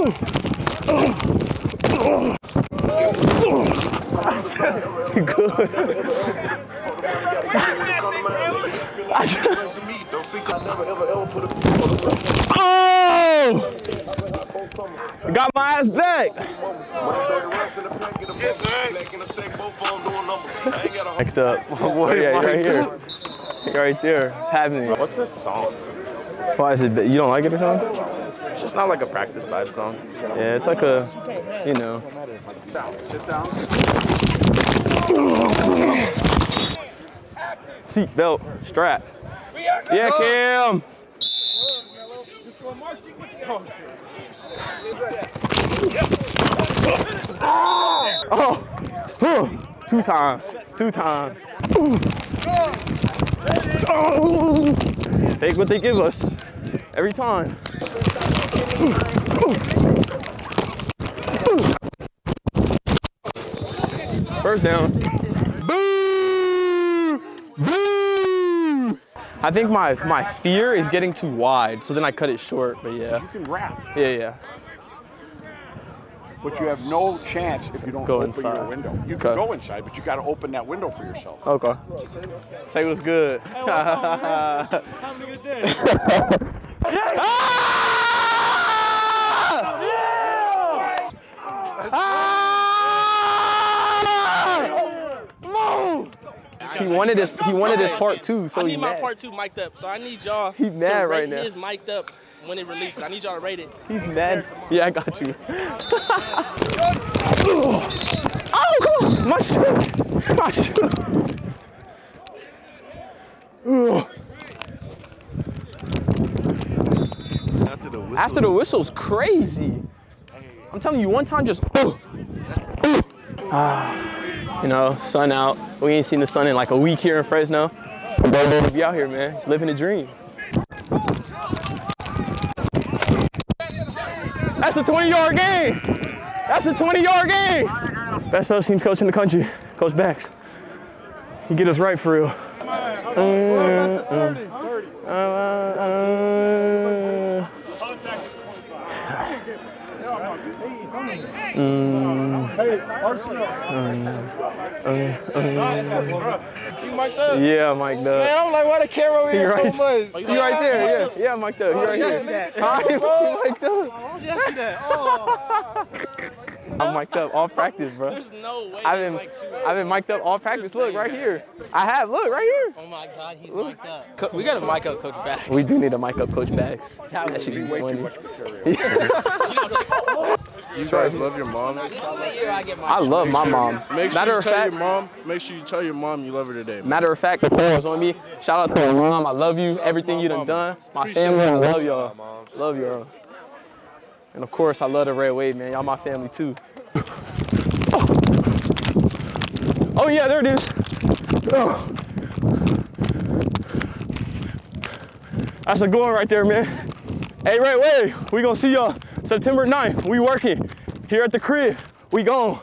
Good. oh! Got my ass back. Backed up. boy, oh, yeah, Mike. right here. Right there. It's happening. What's this song? Why is it? You don't like it or something? It's just not like a practice vibe song. Yeah, it's like a, you know. Sit down. Seat belt, strap. Yeah, Cam. Oh, huh. two times, two times. Take what they give us every time. First down. Boo! Boo! I think my my fear is getting too wide, so then I cut it short. But yeah, You can rap, yeah, yeah. but you have no chance if you don't Go open your inside. window. You Okay. can go inside, but you got to open that window for yourself. Okay. Say what's good. Ah! He wanted his he wanted his part two, so I need my part two mic'd up, so I need y'all He to mad rate right now. his mic'd up when it releases. I need y'all to rate it. He's mad. Yeah, I got you. oh, come on. My shoe. My shoe. After the whistle. After the whistle's crazy. I'm telling you, one time just. Ah, you know, sun out. We ain't seen the sun in like a week here in Fresno. But be out here, man. Just living the dream. That's a 20 yard gain. That's a 20 yard gain. Best special teams coach in the country, Coach Bax. He get us right for real. Uh, uh, You mic'd up? Yeah, Mike Man, I'm like, why the camera over He here right, so much? he right there. Yeah, yeah, Mike Dub. He right oh, here. Hi, Mike Dub. Oh, I'm mic'd up all practice, bro. there's no way I've been, mic'd I've been mic'd up all practice. Look right here. I have. Look right here. Oh my God, he's mic'd up. Co- we got to mic up Coach Bax. We do need a mic up, Coach Bax. That should be funny. You guys love your mom. This is the year I get my I love my mom. Make sure Matter you of tell fact, your mom. Make sure you tell your mom you love her today. man. matter of fact, the was on me. Shout out to my mom. I love you. Everything you done done. My family, I love y'all. Love y'all. And of course, I love the Red Wave, man. Y'all my family too. Oh, oh yeah, there it is. Oh. That's a one right there, man. Hey, Red Wave, we gonna see y'all September 9th. We working here at the crib. We gone.